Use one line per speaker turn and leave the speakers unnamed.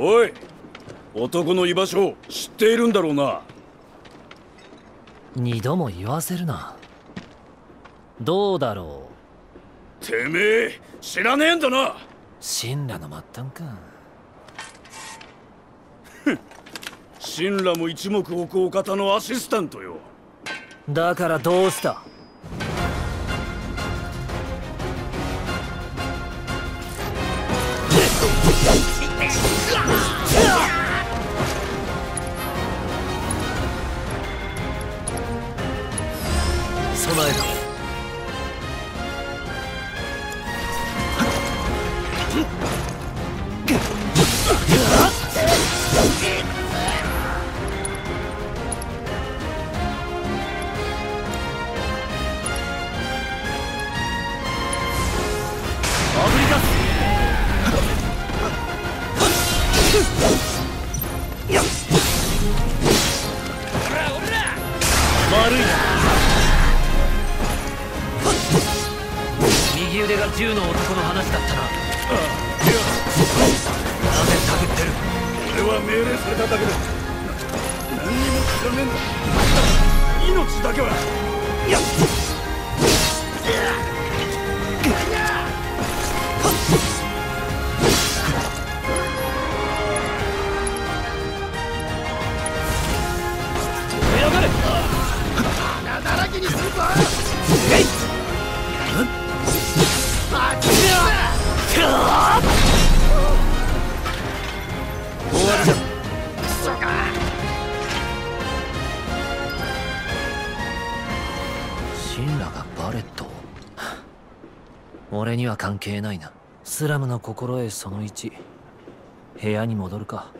おい男の居場所知っているんだろうな。
二度も言わせるな。どうだろ
う。てめえ知らねえんだな。
神羅の末端か。
神羅も一目置くお方のアシスタントよ。
だからどうした？備えろ。右腕が銃の男の話だったなああいやなぜ探ってる？
俺は命だけはや
穴にするぞ
終わりだ
クソか
シンラがバレット。を俺には関係ないな。スラムの心得その1部屋に戻るか。